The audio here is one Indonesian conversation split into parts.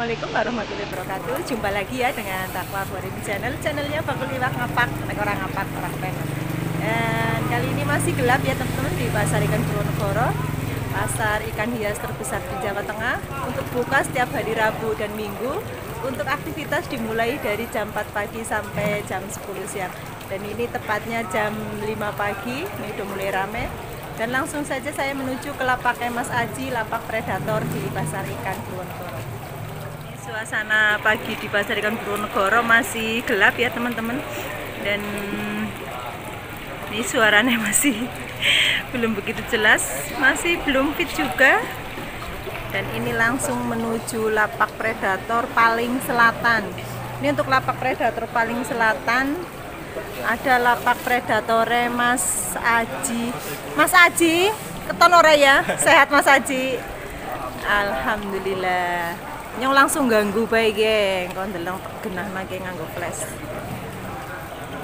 Assalamualaikum warahmatullahi wabarakatuh. Jumpa lagi ya dengan Takwa Buarin Channel. Channelnya Bakul Iwak Ngapak orang ngapak, orang pengen Dan kali ini masih gelap ya teman-teman Di Pasar Ikan Purwonegoro Pasar ikan hias terbesar di Jawa Tengah. Untuk buka setiap hari Rabu dan Minggu. Untuk aktivitas dimulai dari jam 4 pagi sampai jam 10 siang. Dan ini tepatnya jam 5 pagi Ini udah mulai rame. Dan langsung saja saya menuju ke lapaknya Mas Aji, lapak predator di Pasar Ikan Purwonegoro. Suasana pagi di Pasar Ikan Purwonegoro masih gelap ya teman-teman. Dan ini suaranya masih belum begitu jelas, masih belum fit juga. Dan ini langsung menuju lapak predator paling selatan. Ini untuk lapak predator paling selatan ada lapak predatore Mas Aji Mas Aji keton ora ya sehat Mas Aji Alhamdulillah nyong langsung ganggu baik geng kon deleng genah nake nganggo flash.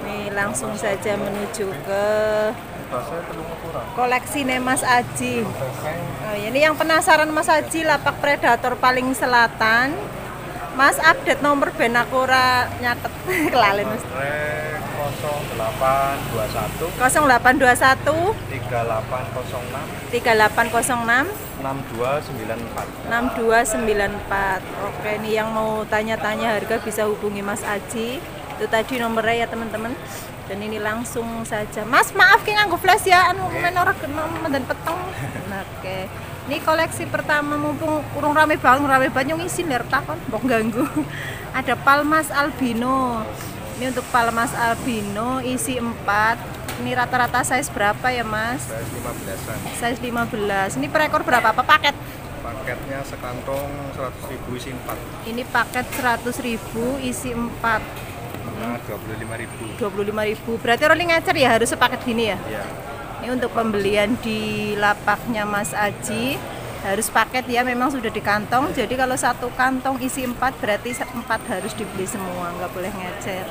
Ini langsung saja menuju ke koleksi Mas Aji. Oh, ini yang penasaran Mas Aji lapak predator paling selatan. Mas update nomor ben aku ora nyatet. Kelalen Mas. 0821 0821 3806 3806 6294 6294 Oke ini yang mau tanya-tanya harga bisa hubungi Mas Aji. Itu tadi nomornya ya teman-teman. Dan ini langsung saja. Mas maaf ki nganggo flash ya. Anu men ora kena dan peteng. Nah, oke. Ini koleksi pertama mumpung urung rame banget rame banget yang isi takon mbok ganggu ada palmas albino. Ini untuk palmas albino isi 4 ini rata-rata size berapa ya mas? size 15an size 15 ini per ekor berapa apa paket? paketnya sekantong 100 ribu isi 4 ini paket 100 ribu isi 4 nah 25 ribu. 25 ribu. Berarti rolling ngecer ya harus sepaket gini ya? iya. Ini untuk pembelian di lapaknya Mas Aji harus paket ya memang sudah di kantong. Jadi kalau satu kantong isi empat berarti empat harus dibeli semua nggak boleh ngecer.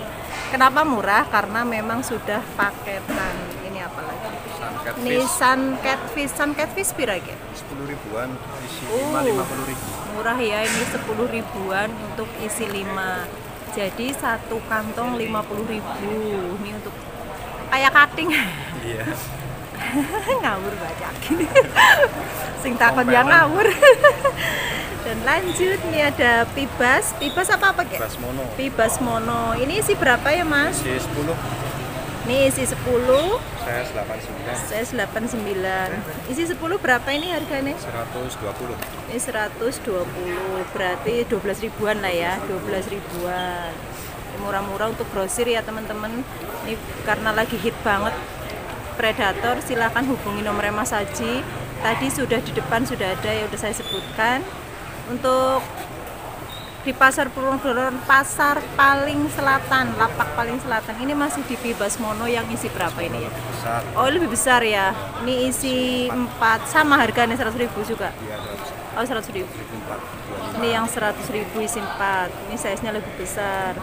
Kenapa murah? Karena memang sudah paketan ini apa lagi? Nissan Catfish. Sun Catfish. Pirage 10 ribuan isi Oh. 5 50 ribu. murah ya ini 10 ribuan untuk isi 5 jadi satu kantong 50 ribu. Ini untuk kayak cutting. Iya ngawur baca gini sing takon yang ngawur. Dan lanjut nih ada pibas. Pibas apa apa Kek? bas mono. Pibas mono. Ini isi berapa ya mas? Isi 10 ini isi 10 saya 89 saya 89 isi 10 berapa ini harganya? 120 ini 120 berarti 12 ribuan lah ya 12 ribuan. Murah-murah untuk grosir ya teman-teman. Ini karena lagi hit banget predator silahkan hubungi nomornya Mas Haji. Tadi sudah di depan sudah ada ya udah saya sebutkan. Untuk di pasar Purwonegoro pasar paling selatan lapak paling selatan. Ini masih di Bibas Mono yang isi berapa ini ya? Besar. Oh lebih besar ya. Ini isi 4 sama harganya 100 ribu juga? Iya 100 Oh 100 ribu. 4 ini yang 100 ribu isi 4 ini size nya lebih besar.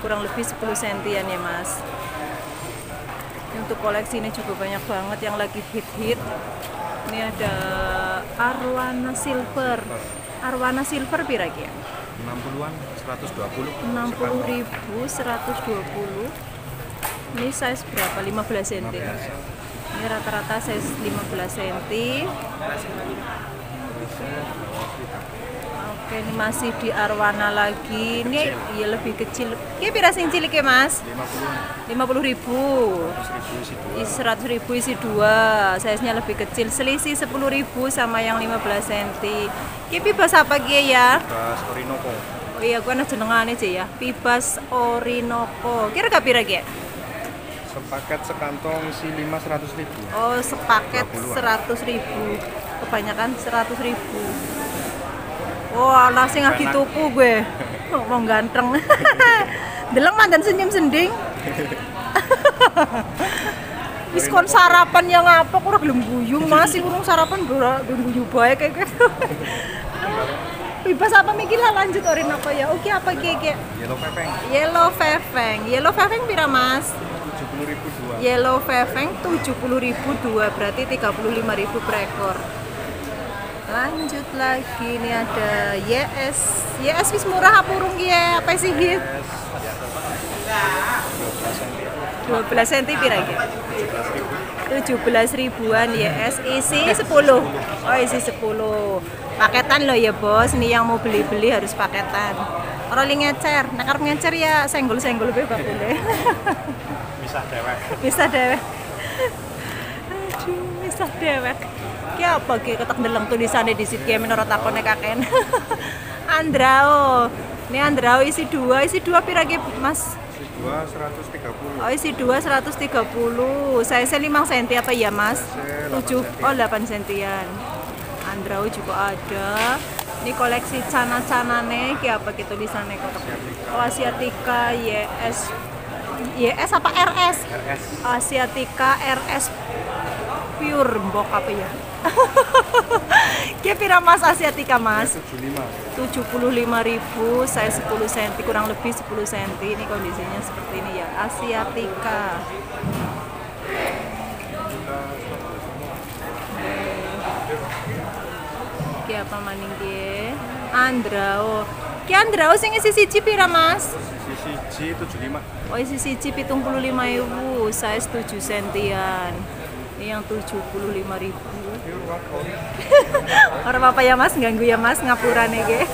Kurang lebih 10 sentian ya mas untuk koleksi ini juga banyak banget yang lagi hit-hit. Ini ada Arwana Silver. Arwana Silver piragi ya 60-an 120 60 ribu 120 ini size berapa? 15 cm. Ini rata-rata size 15 cm Oke, ini masih di arwana lagi. Ini ya lebih kecil. Ini pira sing cilik ya, Mas? 50 50 ribu. 100 ribu isi 2 Isi 100 ribu isi dua. Size-nya lebih kecil. Selisih 10 ribu sama yang 15 cm. Ini pibas apa ki ya? bas Orinoco Oh iya, gua ana jenengane sih ya. Pibas Orinoco. Kira gak pira ki? sepaket sekantong isi 5 100 ribu Oh, sepaket 20-an. 100 ribu. Kebanyakan 100 ribu. Wah, oh, nasi nggak tuku gue. Mau ganteng. Deleng mandan senyum sending. Wis kon sarapan yang apa kurang gelem guyung masih kurang sarapan gelem guyu bae kayak gitu. Bebas apa mikir lah lanjut orin apa ya? Oke apa ki? yellow pepeng Yellow Feveng. Yellow Feveng pira Mas? 70 ribu dua Yellow Feveng 70.000 dua berarti 35.000 per ekor. Lanjut lagi ini ada YS YS wis murah apa urung ya apa sih hit 12 cm pira iki? 17 ribuan YS isi 10 oh isi 10 paketan loh ya bos. Ini yang mau beli-beli harus paketan. Rolling ngecer. Nah karep ngecer ya senggol-senggol be boleh Bisa dewek. bisa dewek. Aduh bisa dewek ki apa? Ki ketek ndeleng tulisannya di situ menurut aku kaken Andrao. Ini Andrao isi dua isi dua pira ki mas? Dua 130. Oh isi 2 130 Saya 5 cm apa ya mas? Saya 7 8 Oh 8 sentian. Andrao juga ada. Ini koleksi cana-canane Kayak apa gitu tulisannya kok? Oh Asiatica YS YS apa RS? RS. Asiatica RS Pure Mbok apa ya? Kayak pira mas Asiatica mas? 75. 75.000 saya 10 cm kurang lebih 10 cm ini kondisinya seperti ini ya Asiatica Ki apa maning ki? Andrao. Ki Andrao sing isi siji pira Mas? Sisi G 75. Oh isi siji 75.000, saya 7 sentian. Ini yang 75.000. Pure wakon. Orang apa ya mas, ganggu ya mas, ngapura nih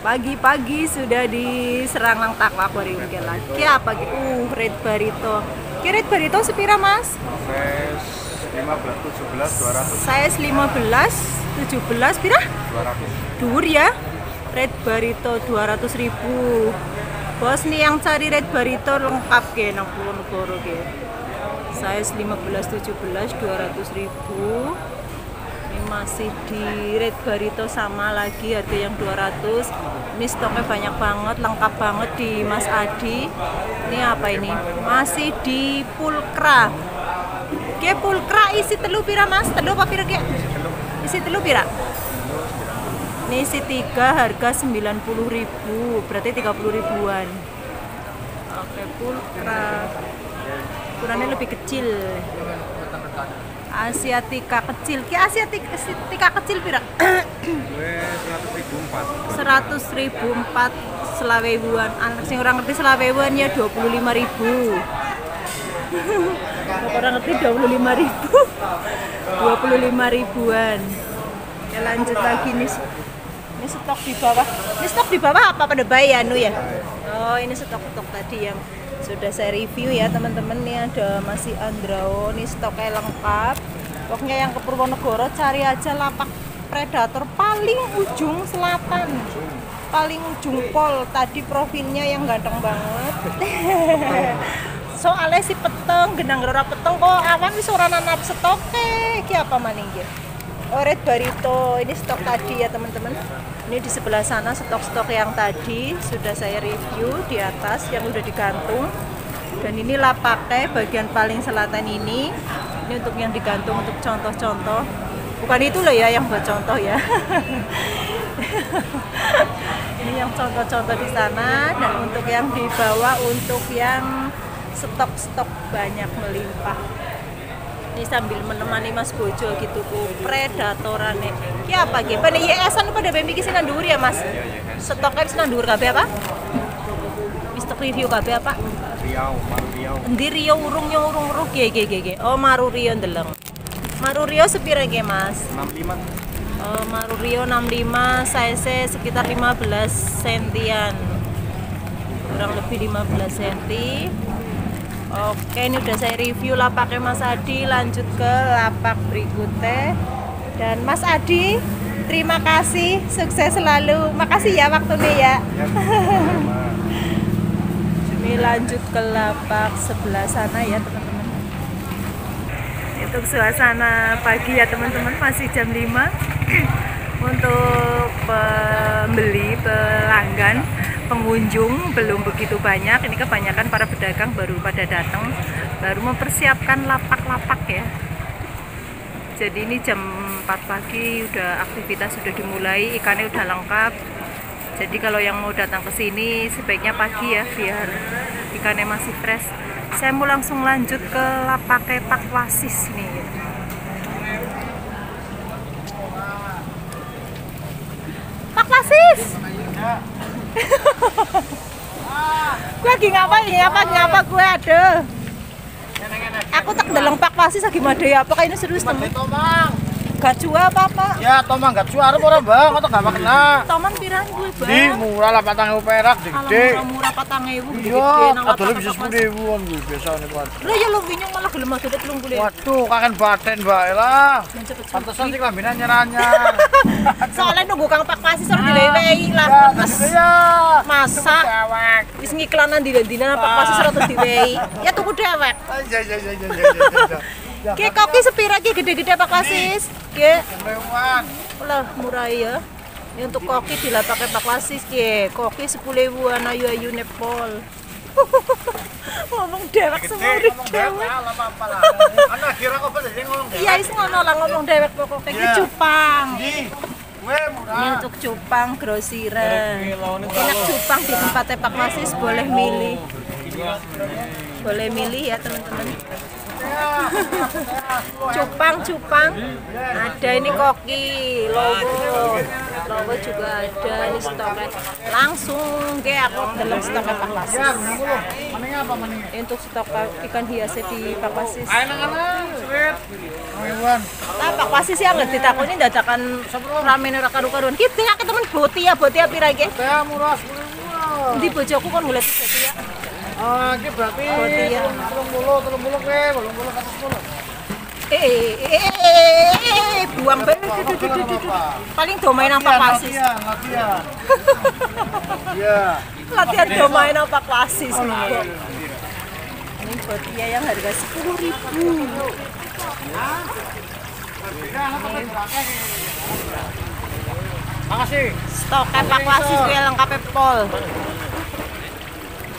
Pagi-pagi sudah diserang nang takwa bari mungkin lagi apa gitu? Uh, red barito. Ki red barito sepira mas? Size 15 17 200 Size 15, 17, pira? 200. Dur ya. Red barito 200 ribu. Bos nih yang cari red barito lengkap ke nang Negoro ke. Size 15, 17, 200 ribu. Ini masih di red barito sama lagi harga yang 200 ini stoknya banyak banget lengkap banget di Mas Adi. Ini apa ini? Masih di pulkra. Oke pulkra isi telu pira mas? Telu apa pira isi telu pira? Ini isi tiga harga 90.000 berarti 30 ribuan. Oke pulkra ukurannya lebih kecil Asiatica kecil. Ki Asiatica Asiatica kecil pira? 100 ribu 4. Seratus ribu empat selawebuan. Anak sing orang ngerti selawebuan ya dua puluh lima ribu. orang ngerti dua puluh lima ribu. Dua puluh lima ribuan. Ya lanjut lagi nih. Ini stok di bawah. Ini stok di bawah apa pada bayi anu ya? Oh ini stok-stok tadi yang sudah saya review ya teman-teman. Nih ada masih Andrao. Nih stoknya lengkap. Pokoknya yang ke Purwonegoro cari aja lapak predator paling ujung selatan. Paling ujung pol. Tadi profilnya yang ganteng banget. Soalnya si peteng genang gerora peteng kok awan wis ora nanap stoke ki apa maning ki? Oh red barito. Ini stok tadi ya teman-teman ini di sebelah sana stok-stok yang tadi sudah saya review di atas yang udah digantung. Dan ini lapaknya bagian paling selatan ini. Ini untuk yang digantung untuk contoh-contoh. Bukan itu loh ya yang buat contoh ya. Ini yang contoh-contoh di sana. Dan untuk yang di bawah untuk yang stok-stok banyak melimpah ini sambil menemani Mas Bojo gitu ku predatorane ki apa ki pada anu pada bemi kisi nandur ya Mas stoknya bisa nandur kabeh apa Wis stok review kabeh apa Riau, Malu Riau. Endi Rio urung yo urung urung ge ge ge. Oh Maru Rio ndeleng. Maru Rio sepira ge Mas? 65. Oh, Maru Rio 65 size sekitar 15 sentian. Kurang lebih 15 senti. Oke, ini udah saya review lapaknya Mas Adi. Lanjut ke lapak berikutnya. Dan Mas Adi, terima kasih, sukses selalu. Makasih ya waktunya ya. Ya. Ini lanjut ke lapak sebelah sana ya teman-teman. Untuk suasana pagi ya teman-teman masih jam 5 Untuk pembeli, pelanggan, pengunjung belum begitu banyak. Ini kebanyakan para pedagang baru pada datang baru mempersiapkan lapak-lapak ya. Jadi ini jam 4 pagi udah aktivitas sudah dimulai ikannya udah lengkap. Jadi kalau yang mau datang ke sini sebaiknya pagi ya biar ikannya masih fresh. Saya mau langsung lanjut ke lapak Pak wasis nih. Pak Wasis! Iya. gue lagi ngapa, lagi ngapa, ngapa gue aduh. Aku tak deleng Pak Pasis lagi mode ya, apa ini serius temen. Tomang. Gak jual apa-apa. Ya, tomang gak cuar ora, Bang. Kok gak kena. Toman pirang gue, Bang. Di murah lah patang ewu perak Kalau gede. murah-murah patang ewu gede Iya, bisa Pak sepuluh Pasis. ribuan gue biasa nih Pak. Lu ya malah gelem ada telung kulit. Waduh, kangen baten Mbak lah. Cepet-cepet. Pantesan sih kelambinan nyeranyar. Soalnya nunggu Kang Pak Pasis ora diwewehi lah. Ya, Mas. tadi ya. Masa Cewek. wis ngiklanan dina-dina Pak Pasis ora tau diwehi. Ya tuku dewek. Ya, ya, ya, ya, ya, ya, ya. Ya, Ki koki sepira ki gede-gede Pak Pasis? Ki Lewat. lah murah ya. Ini untuk koki bila pakai Pak Pasis ki. Koki 10 ribuan ayu-ayu Nepal. ngomong dewek semua Gede, ngomong dewek. lah. Anak kira kok ngomong dewek. Iya, is ngono lah ngomong dewek pokoknya Ya. cupang. Ini untuk cupang grosiran. Enak cupang di tempatnya Pak Masis boleh milih. Boleh milih ya teman-teman. Cupang cupang. Ada ini koki, logo. Logo juga ada ini stoknya. Langsung kayak aku dalam stoknya Pak Masis. Ya, 60. Maningnya apa maningnya? Ini untuk stok ikan hiasnya di Pak Masis. Ayo nang sweet. Ribuan. Nah, Pak Pasis ya nggak ditakoni dadakan ramen ora karu-karuan. Kita ya temen boti ya, boti murah 10 ribuan. Di bojoku kan ngeliat boti ya. Ah, ini berarti Berarti ya. telung puluh, telung puluh ke, telung puluh ke atas puluh. Eh, eh, eh, eh, eh, buang. Apa apa? Paling domain nang Pak Pasis. Latihan, latihan. Iya. Domain nang Pak Pasis. Ini boti ya yang harga sepuluh ribu. Makasih. Stoknya Pak Pasis kuwi lengkap pol. Semua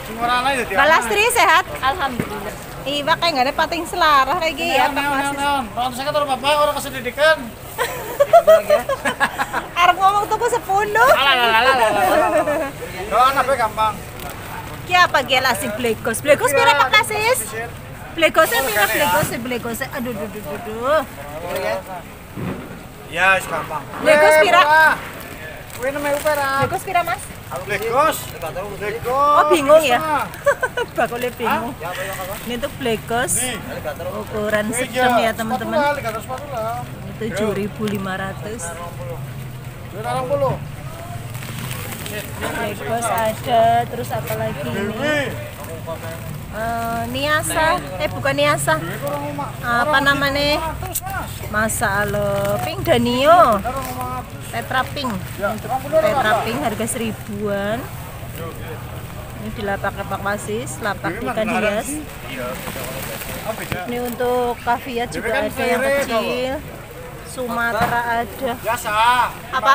orang lain jadi. Balastri sehat? Alhamdulillah. Iya, kayak nggak ada pating selarah kayak gini ya naon, Pasis. naon. Kalau saya kata bapak orang kasih didikan. Arep ngomong tuku sepuluh. Doan apa gampang. Ki apa ki lasing blegos? Blegos pira Pak Pasis? Blegosnya pira blegosnya blegosnya? Aduh duh duh duh duh. Ya, gampang. Legos pira? Kuwi namanya upera. Blegos pira Mas? Legos. Legos. Oh bingung ya? Bakulnya bingung. Ini tuh blegos ukuran sedang ya teman-teman. Itu 7.500. Dua orang puluh. Blegos ada, terus apa lagi ini? Eh, Niasa, eh bukan Niasa. Apa namanya? Masa lo, Pink Danio. Tetra Pink. Untuk Tetra Pink harga seribuan. Ini di lapak lapak masis, lapak ikan hias. Ini untuk kaviar juga ada yang kecil. Sumatera ada. Biasa. Apa?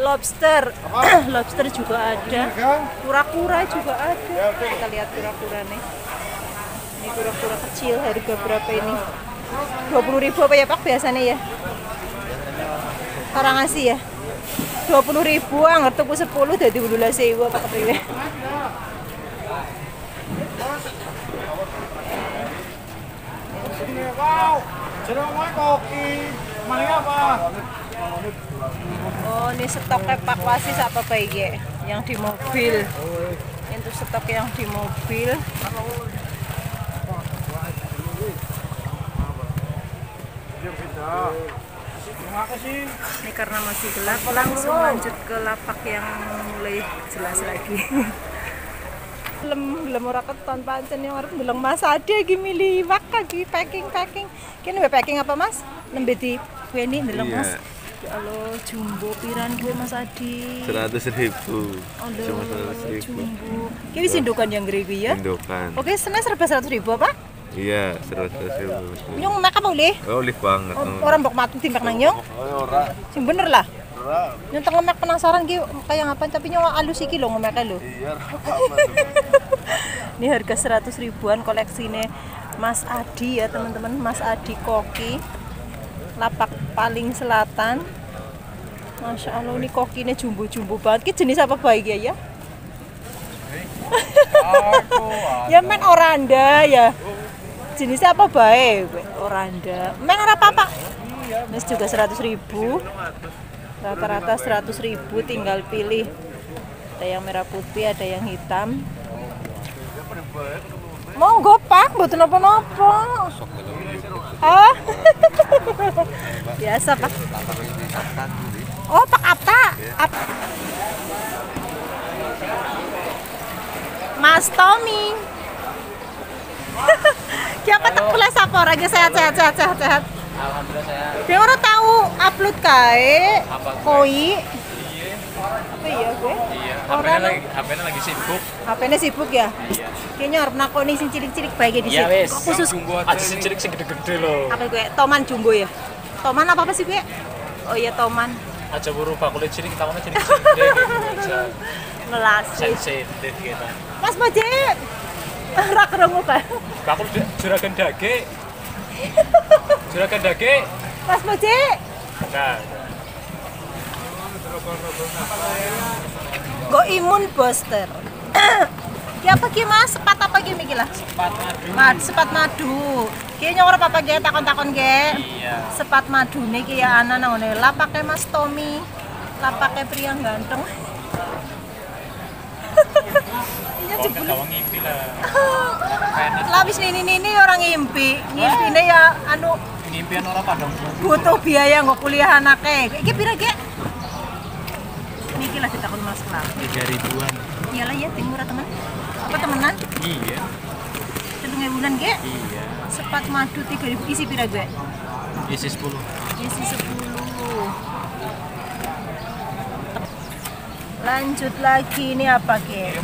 Lobster. Lobster juga ada. Kan? Kura-kura juga ada. Kita lihat kura-kura nih. Ini kura-kura kecil harga berapa ini? 20.000 ribu apa ya Pak biasanya ya? Orang ngasih ya? 20.000 ribu, anggar tuku 10 jadi 12 sewa apa kepriwe? Oh ini stoknya Pak Wasis apa baik ya? Yang di mobil. Itu stok yang di mobil. Kasih. Ini karena masih gelap, langsung lanjut ke lapak yang mulai jelas lagi. belum belum ora keton pancen yang arep ndeleng Mas Ade iki milih wak lagi packing packing. Mbak packing apa Mas? Nembe di kuweni ndeleng Iya. Mas. Ya Allah, jumbo piran gue Mas Adi. seratus ribu Aduh, cuma seratus ribu jumbo. Indukan yang iki ya. Indokan Oke, senes serba 100 ribu apa? Iya seratus ribu Nyong mak apa boleh? oh banget Oh, orang mbok mati timbang nang nyong. Oh, ora. Sing bener lah. Ora. Yang tengah mek penasaran ki kayak ngapain tapi nyawa alus iki lho ngemek lho. Iya. Ini harga 100 ribuan koleksinya Mas Adi ya teman-teman Mas Adi Koki Lapak paling selatan Masya Allah ini kokinya jumbo-jumbo banget Ini jenis apa baik ya ya? Ya men oranda ya Jenisnya apa baik? Oranda. Men ora apa-apa. Ini juga 100 ribu. Rata-rata 100.000 ribu tinggal pilih. Ada yang merah putih ada yang hitam. Monggo pak. Betul nopo-nopo ah biasa pak. Oh pak apa Ap- Mas Tommy Siapa tak boleh apa lagi sehat sehat sehat sehat sehat. Alhamdulillah saya Dia orang tahu upload kae koi. Apa iya gue? iya. HP-nya lagi HP-nya lagi sibuk. HP-nya sibuk ya? Kayaknya harus nakoni sing cilik-cilik baik di Iya sini. wes. Khusus Aja sing cilik sing gede-gede loh. apa gue? Toman jumbo ya? Toman apa apa sih gue? Oh iya toman. Aja buru bakule cilik kita mau cilik cilik aja Melasi. sensitif kita. Mas Baje. Rak kerungu kan? Bakul juragan dage. Juragan dage. Mas Baje. Nah, Go imun booster. Ya apa ki mas? Sepat apa ki mikir lah? cepat madu. Mad, sepat madu. Kayaknya orang apa ge takon-takon ge. Iya. Sepat madu kayak anak nangone. Lah pakai Mas Tommy. Lah pakai pria ganteng. Iya Oh, jebul. gawang ngimpi lah. Lah wis ini ini orang ngimpi. Ngimpine ya anu Ngimpian orang padang. butuh biaya nggak kuliah anaknya. Iki pira ge? Niki lah ditakon Mas Klam. Tiga ribuan. Iyalah ya timur teman. Apa temenan? Iya. Telung bulan ge. Iya. Sepat madu 3000 isi pira gue? Isi 10. Isi 10 Lanjut lagi ini apa ke?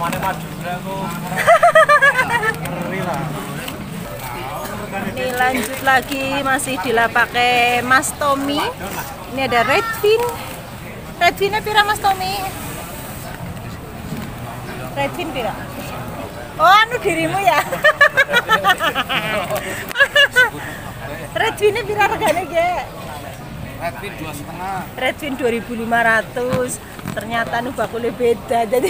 Ini lanjut lagi masih dilapake Mas Tommy. Ini ada Redfin. Redfinnya pira Mas Tommy? Redfin pira? Oh anu dirimu ya? Redfinnya pira regane ge? Redmi dua setengah. Redfin 2500 ternyata nu bakule beda jadi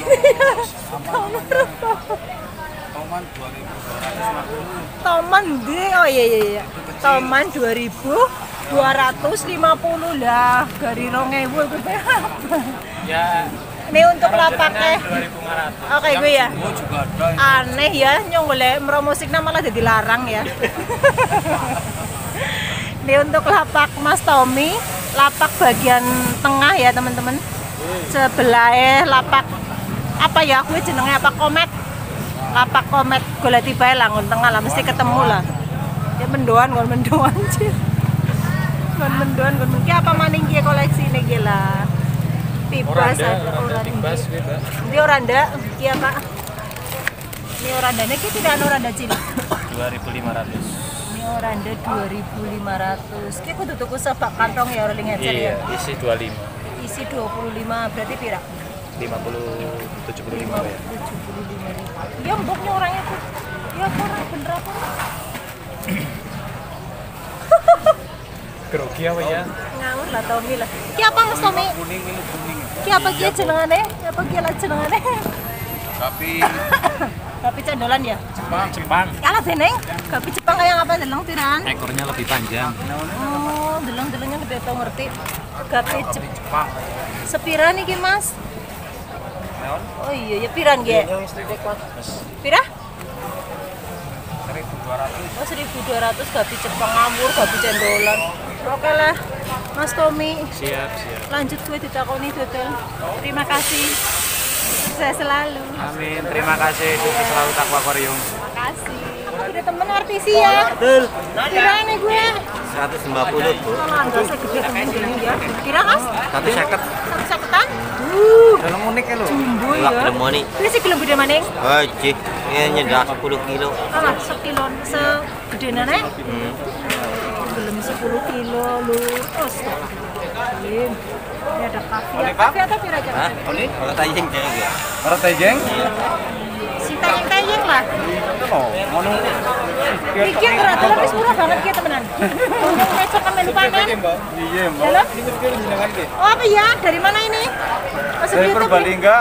Toman lima puluh. Toman di oh iya iya iya. Toman 2250 lah dari 2000 itu berapa Ya, ini untuk lapaknya 2500. oke gue ya. Oh aneh ya nyong boleh meromusiknya malah jadi larang ya. Ini untuk lapak Mas Tommy lapak bagian tengah ya teman-teman sebelah lapak apa ya gue jenengnya apa komet? Lapak komet golek tiba langun tengah lah mesti ketemu lah. Ya mendoan kon mendoan sih kon mendoan kon mungkin apa maning kia koleksi ini gila pibas ada orang gitu. ini oranda iya kak ini oranda ini kita tidak ada oranda cilik 2500. ini oranda 2500 kita kudu tuku sebak kantong ya orang ngecer ya? Iya, isi 25. Isi 25 berarti pira? 50 75 ya. 75 ya mboknya orangnya tuh. Ya orang bener apa Grogi apa ya? ngawur lah Tommy lah. Ki apa mas Tommy? Kuning ini kuning. ki apa ki jenengane? Ki apa ki lah jenengane? Tapi tapi candolan ya? Jepang. Jepang. kalah beneng tapi Jepang kayak apa deleng piran Ekornya lebih panjang. oh deleng delengnya lebih tau ngerti gapi Jepang sepira nih ki mas oh iya ya piran ge pira dua ratus. Oh 1200 gabi Jepang ngawur, gabi cendolan. Oke lah, Mas Tommy. Siap, siap. Lanjut gue ditakoni dodol. Terima kasih. Sukses selalu. Amin. Terima kasih Duki selalu takwa koryum. Terima kasih. Udah temen artis ya. Betul. Nih gue. 150 bu. Kalau gede temen ya. Kira mas? Satu seket. Satu saketan? Uh, Dalam unik ya lo. jumbo ya. demoni. Ini sih kilo gede maning. Wajib. Ini nyedak 10 kilo. Ah, sekilo segede. Hmm. belum 10 kilo lu terus Lim. ini ada kaviar kaviar tapi raja Hah? Kalau tayang jangan ya. Para tejeng. si tayang Oh, mau iki yang berat tapi murah banget gitu temenan ngomong ngecek ke menu panen Iya, ya lo jenengan ke. oh apa ya dari mana ini masuk Dari YouTube? Purbalingga.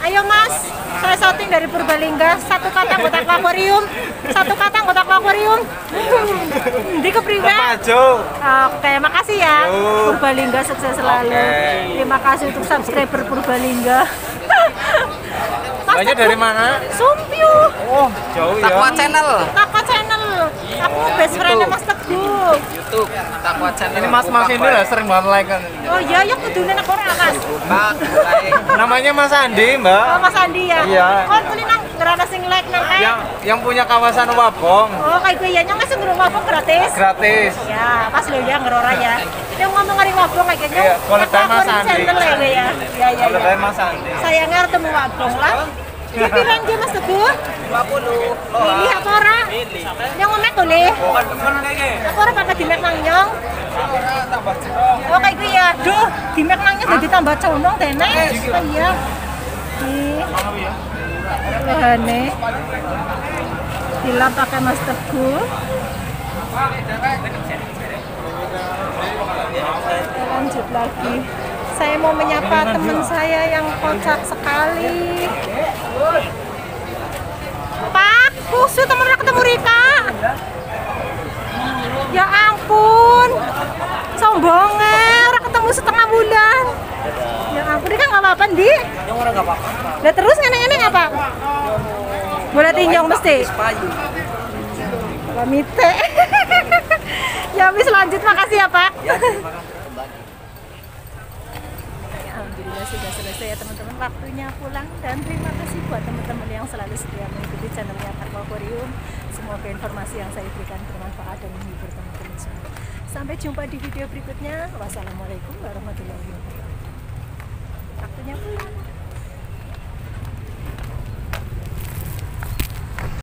ayo mas Saya shouting dari Purbalingga. Satu kata anggota akuarium. Satu kata anggota akuarium. Di kepriwe? Oke, makasih ya. Purbalingga sukses selalu. Terima kasih untuk subscriber Purbalingga. Mas Banyak dari mana? Sumpyu. Oh, jauh ya. Takwa channel. Takwa channel. Aku best friend Mas Teguh. YouTube. Takwa channel. Ini mas-mas ini lah sering banget like kan. Oh iya, ya kudunya nak ora Mas. Namanya Mas Andi, Mbak. Oh, Mas Andi ya. Iya. Kon kuli nang gerana sing like nang kae. Yang yang punya kawasan Wabong Oh, kayak gue ya nyong sing mabok gratis. gratis. Ya, pas lo ya ngerora ya. Yang ngomong ngari mabok kayak gitu. Iya, kalau Mas Andi. channel ya ya. Iya, iya, Kalau iya. Mas Andi. Sayangnya harus temu mabok lah. Ini pirang dia Mas Teguh? 50. Milih apa ora? Nyong omek boleh. Aku ora pakai dimek nang nyong. Oh kayak gue ya. Duh, dimek nangnya jadi tambah condong dene. Oh iya. Nih. Lohane. Dilap pakai Mas Teguh. Lanjut lagi. Saya mau menyapa teman saya yang kocak sekali. Pak, kusu temen ora ketemu Rika. Ya ampun. Sombongnya, ora ketemu setengah bulan. Ya ampun, Rika nggak apa-apa, Di. Yang orang enggak apa-apa. Lah terus ngene-ngene ngapa? Boleh tinjau mesti. Pamite. ya wis lanjut makasih ya, Pak. Ya, terima kasih waktunya pulang dan terima kasih buat teman-teman yang selalu setia mengikuti channelnya Aquarium. Semoga informasi yang saya berikan bermanfaat dan menghibur teman-teman semua. Sampai jumpa di video berikutnya. Wassalamualaikum warahmatullahi wabarakatuh. Waktunya pulang.